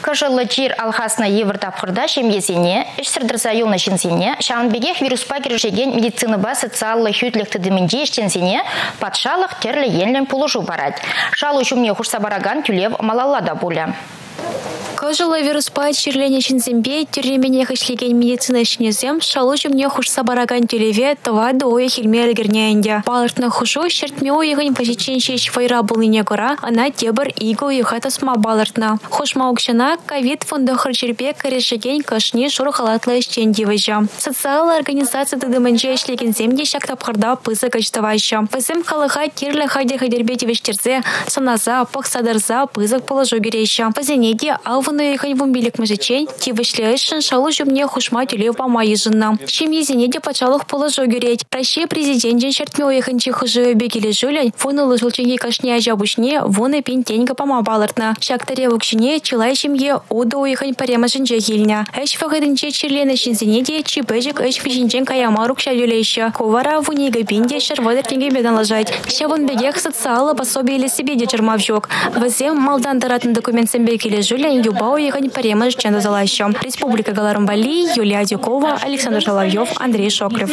Кыжылы жир алхасына евр тапқырда шемезене, ішсірдірза юлна шынзене, шағынбегех вируспа кіржеген медициныба социалы хютлікті дымінде іштензене патшалық терлі енлен пулыжу барад. Шалы жүмне хұшса бараган түлев малалада бұля. Кожылы вируспа чирлене чинзембе тюрремене хышлеген медицина шинезем шалу жемне хушса бараган тюлеве тава дуоя хилме алгерняйнде. Палыртна хушу шертме уйгын позичин шеш файра булыне гора, ана тебір иго уйха сма балыртна. Хушма укшана ковид фонды хырчербе корешеген кашни шур халатлы диважа. Социал организация тыдымынже ішлеген земде шак тапқырда пызы качтавайша. Пызым халыха кирлі хайде хайдербе тивештерзе, саназа, пақсадарза пызык положу керейша. Пызенеде алвы Вуны хань вумбилик мажичень, ти вышлешин шалу жумне хушма тюлев пама ежинна. Чем езине де пачалых положу гюреть. Прощай президентен чертме уеханчи хужу бекели жулянь, вуны лыжулченги кашне ажабушне, вуны пин тенька пама балартна. Шактаре вукшине чилай семье ода уехань парема жинже хильня. Эш фагадынче чирлена шинзине де чипежик эш фишинчен каяма рукша юлейша. Ковара вуни габинде шарвадыр тенге бедан лажать. Шавун бегех социала пособие или себе де чермавжок. Вазем малдан даратын документ сембекели жулянь Бау ехань парема Ченда Залаща. Республика Галарумбали, Юлия Дюкова, Александр Соловьев, Андрей Шоклев.